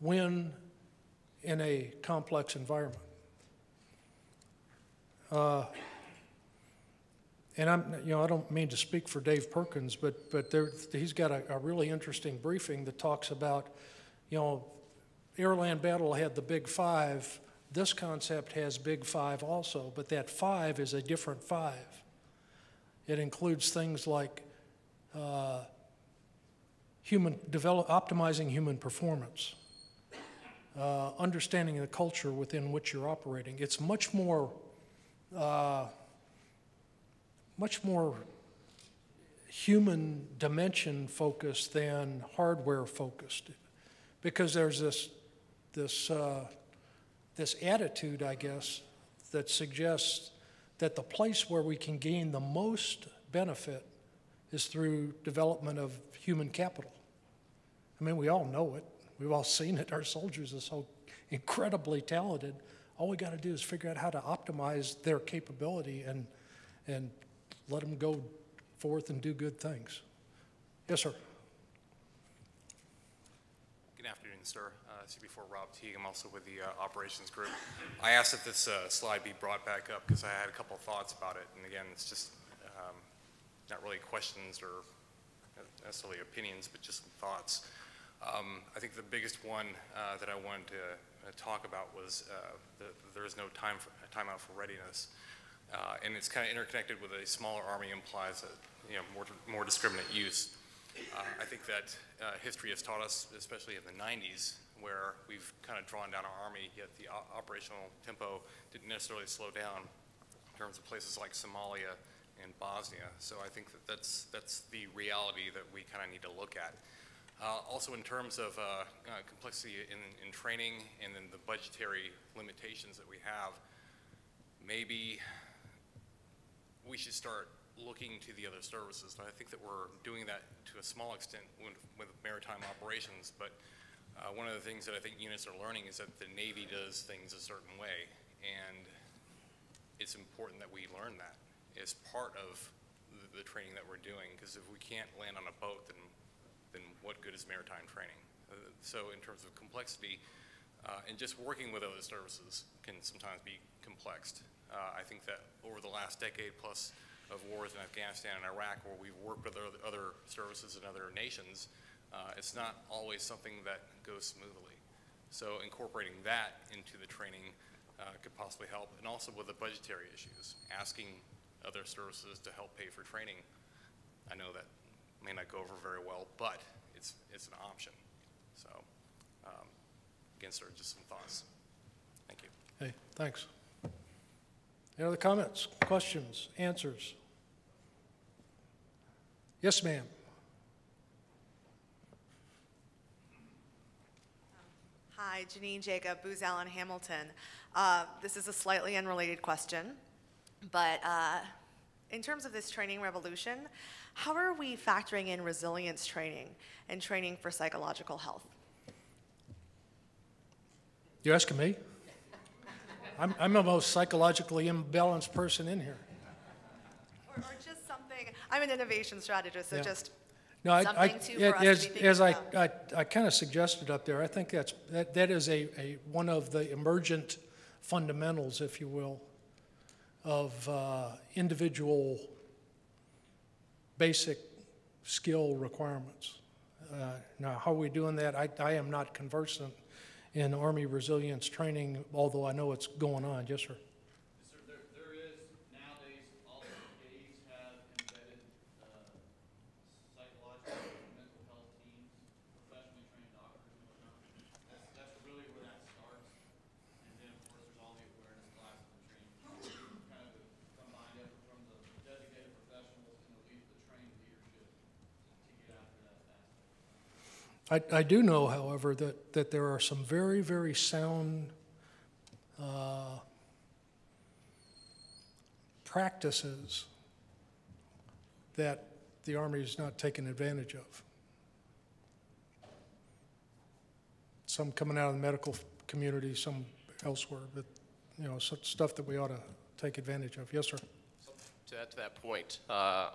when in a complex environment. Uh, and I'm, you know, I don't mean to speak for Dave Perkins, but, but there, he's got a, a really interesting briefing that talks about, you know, Airland Battle had the big five. This concept has big five also, but that five is a different five. It includes things like uh, human develop, optimizing human performance, uh, understanding the culture within which you're operating. It's much more, uh, much more human dimension focused than hardware focused, because there's this this uh, this attitude, I guess, that suggests that the place where we can gain the most benefit is through development of human capital. I mean, we all know it. We've all seen it. Our soldiers are so incredibly talented. All we got to do is figure out how to optimize their capability and, and let them go forth and do good things. Yes, sir. Good afternoon, sir. Uh, CB4 Rob Teague. I'm also with the uh, operations group. I asked that this uh, slide be brought back up because I had a couple thoughts about it. And again, it's just um, not really questions or necessarily opinions, but just some thoughts. Um, I think the biggest one uh, that I wanted to uh, talk about was uh, that there is no time for, timeout for readiness. Uh, and it's kind of interconnected with a smaller army implies a you know, more, more discriminate use. Uh, I think that uh, history has taught us, especially in the 90s, where we've kind of drawn down our army, yet the operational tempo didn't necessarily slow down in terms of places like Somalia and Bosnia. So I think that that's, that's the reality that we kind of need to look at. Uh, also, in terms of uh, uh, complexity in, in training and then the budgetary limitations that we have, maybe we should start looking to the other services. And I think that we're doing that to a small extent with, with maritime operations. But uh, one of the things that I think units are learning is that the Navy does things a certain way, and it's important that we learn that as part of the, the training that we're doing. Because if we can't land on a boat, then then what good is maritime training? Uh, so in terms of complexity, uh, and just working with other services can sometimes be complex. Uh, I think that over the last decade plus of wars in Afghanistan and Iraq, where we've worked with other, other services and other nations, uh, it's not always something that goes smoothly. So incorporating that into the training uh, could possibly help, and also with the budgetary issues, asking other services to help pay for training. I know that may not go over very well, but it's, it's an option. So, um, again, sir, just some thoughts. Thank you. Hey, thanks. Any other comments, questions, answers? Yes, ma'am. Hi, Janine Jacob, Booz Allen Hamilton. Uh, This is a slightly unrelated question, but uh, in terms of this training revolution, how are we factoring in resilience training and training for psychological health? You're asking me? I'm, I'm the most psychologically imbalanced person in here. Or, or just something, I'm an innovation strategist, so Yeah. just No, I, I, something to, yeah, for us to as, be as I. I, I kind of suggested up there, I think that's, that, that is a, a, one of the emergent fundamentals, if you will, of, uh, individual basic skill requirements. Uh, Now, how are we doing that? I, I am not conversant in Army resilience training, although I know it's going on. Yes, sir there, there is nowadays, all the brigades have embedded, uh, psychological and mental health teams, professionally trained doctors and whatnot. That's, that's really where that starts. And then, of course, there's all the awareness classes and training. Kind of the combined effort from the designated professionals and the lead, the trained leadership to get after that aspect. I, I do know, however, that, that there are some very, very sound uh, practices that the Army is not taking advantage of. Some coming out of the medical community, some elsewhere, but, you know, such stuff that we ought to take advantage of. Yes, sir. To add to that point, uh,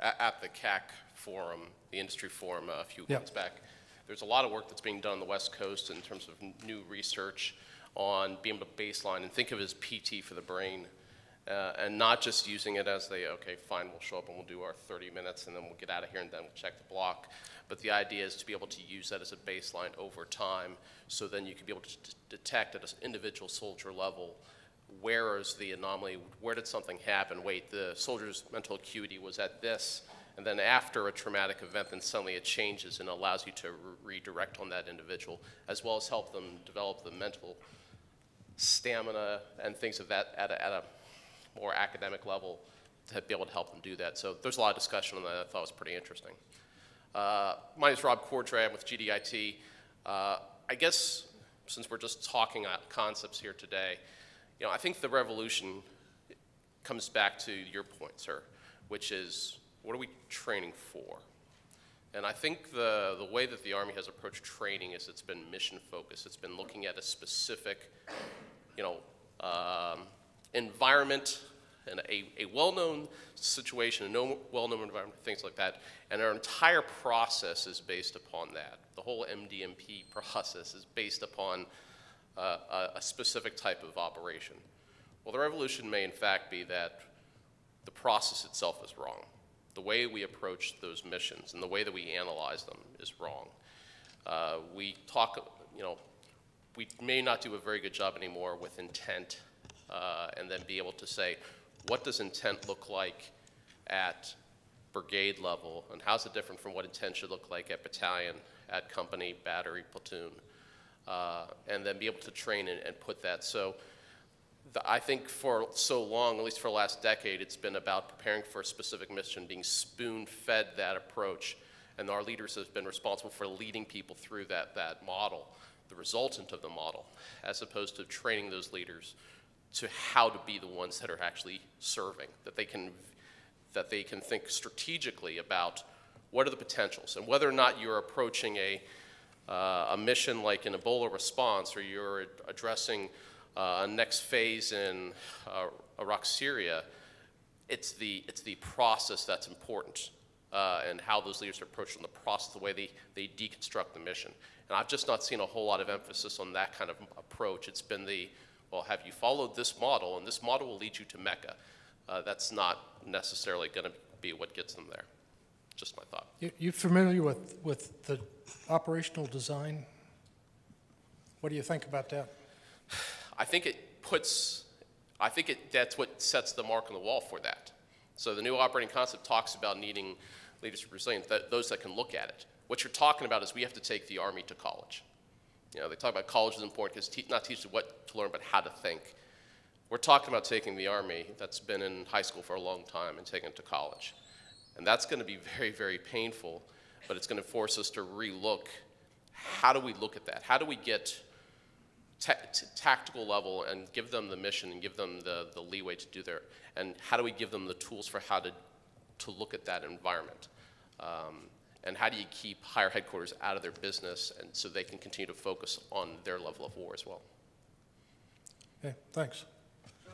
at the CAC forum, the industry forum uh, a few Yeah. months back, there's a lot of work that's being done on the West Coast in terms of new research on being able to baseline and think of it as PT for the brain, uh, and not just using it as the, okay, fine, we'll show up and we'll do our 30 minutes and then we'll get out of here and then we'll check the block. But the idea is to be able to use that as a baseline over time, so then you can be able to detect at an individual soldier level where is the anomaly? Where did something happen? Wait, the soldier's mental acuity was at this, and then after a traumatic event, then suddenly it changes and allows you to re- redirect on that individual, as well as help them develop the mental stamina and things of that at a, at a more academic level to be able to help them do that. So there's a lot of discussion on that. I thought was pretty interesting. Uh, my name is Rob Cordray. I'm with GDIT. Uh, I guess since we're just talking concepts here today, you know, I think the revolution comes back to your point, sir, which is what are we training for? And I think the, the way that the Army has approached training is it's been mission focused. It's been looking at a specific, you know, um, environment and a, a well-known situation, a no, well-known environment, things like that. And our entire process is based upon that. The whole MDMP (laughs) process is based upon uh, a, a specific type of operation. Well, the revolution may in fact be that the process itself is wrong. The way we approach those missions and the way that we analyze them is wrong. Uh, we talk, you know, we may not do a very good job anymore with intent uh, and then be able to say, what does intent look like at brigade level and how's it different from what intent should look like at battalion, at company, battery, platoon, uh, and then be able to train and, and put that. So the, I think for so long, at least for the last decade, it's been about preparing for a specific mission, being spoon fed that approach. And our leaders have been responsible for leading people through that, that model, the resultant of the model, as opposed to training those leaders to how to be the ones that are actually serving, that they can, that they can think strategically about what are the potentials and whether or not you're approaching a, uh, a mission like an Ebola response or you're addressing uh, next phase in uh, Iraq, Syria, it's the, it's the process that's important uh, and how those leaders are approaching the process, the way they, they deconstruct the mission. And I've just not seen a whole lot of emphasis on that kind of approach. It's been the, well, have you followed this model, and this model will lead you to Mecca. Uh, that's not necessarily going to be what gets them there. Just my thought. You, you familiar with, with the operational design? What do you think about that? I think it puts, I think it, that's what sets the mark on the wall for that. So the new operating concept talks about needing leadership resilience, that, those that can look at it. What you're talking about is we have to take the Army to college. You know, they talk about college is important because te- not teach what to learn, but how to think. We're talking about taking the Army that's been in high school for a long time and taking it to college. And that's going to be very, very painful, but it's going to force us to relook how do we look at that? How do we get tactical level and give them the mission and give them the, the leeway to do their, and how do we give them the tools for how to, to look at that environment? Um, And how do you keep higher headquarters out of their business and so they can continue to focus on their level of war as well? Okay, thanks. Sir,